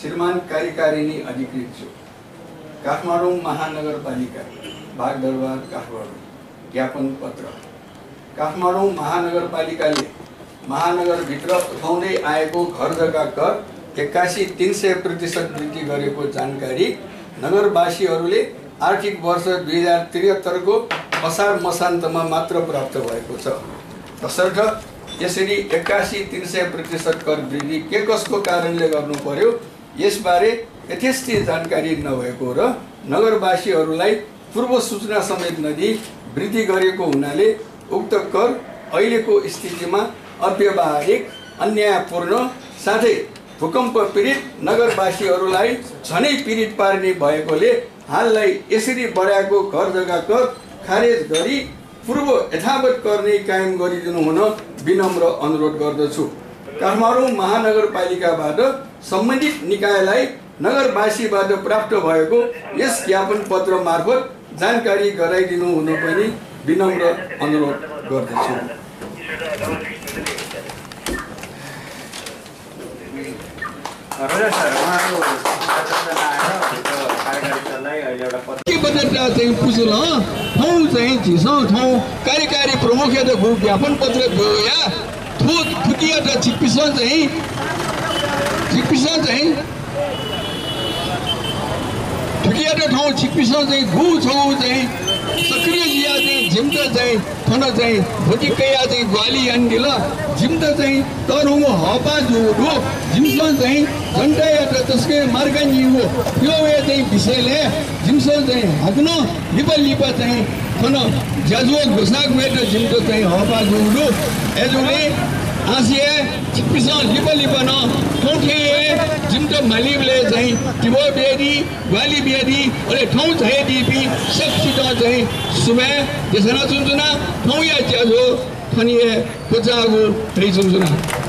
श्रीमान कार्यकारिणी अधिकृत छु। काठमाडौँ महानगरपालिका, बागदरबार, काठमाडौँ। ज्ञापन पत्र। काठमाडौँ महानगरपालिकाले महानगरभित्र उठाउँदै आएको घर जग्गा कर एक्कासी तिन सय प्रतिशत वृद्धि गरेको जानकारी नगरवासीहरूले आर्थिक वर्ष दुई हज़ार त्रिहत्तरको असार मसान्तमा मात्र प्राप्त भएको छ। तसर्थ, यसरी एक्कासी तिन सय प्रतिशत कर वृद्धि के कसको कारणले गर्नु पर्यो? यसबारे यथेष्ट जानकारी नभएको र नगरवासीहरूलाई पूर्व सूचना समेत नदिई वृद्धि गरेको हुनाले उक्त कर अहिलेको स्थितिमा अव्यवहारिक अन्यायपूर्ण साथै भूकम्प पीडित नगरवासीहरूलाई झनै पीडित पार्ने भएकोले हाललाई यसरी बढाएको घर जग्गा कर खारेज गरी पूर्व यथावत कर नै कायम गरिदिनु हुन विनम्र अनुरोध गर्दछु। काठमाडौँ महानगरपालिकाबाट सम्बन्धित निकायलाई नगरवासीबाट प्राप्त भएको यस ज्ञापन पत्र मार्फत जानकारी गराइदिनु हुन पनि विनम्र अनुरोध गर्दछु। भित्र कार्यकारितालाई अहिले एउटा पत्र के बजेट चाहिँ पुछेल ठाउँ चाहिँ झिसौँ ठाउँ कार्यकारी प्रमुख या त ज्ञापन पत्र दियो या थो थुकिया त छिप्पिस चाहिँ छिप्पिस चाहिँ ठुकिया त ठाउँ छिप्पिस चाहिँ जिमद जाय थोंड जाय भोटी कया जाय ग्वाली आन गेलो जिमद जाय तर हुंगो हॉपा जुडो। जिमसो जाय घंटा येता तसके मार्गान जीवो यो वे जाय बिसेले। जिमसो जाय हगनो लिपा लिपा जाय थोंड जाजो घुसाक वेट जिमद जाय हॉपा जुडो। एजुले, आसिए चिपिसो टिबो बेरी ग्वाली बेरी अरे ठाउँ छै दिपी सक्सित चाहिँ सुमे त्यसना चुनचुना ठाउँ या ज्याजो थनिए कोचागु थै चुनचुना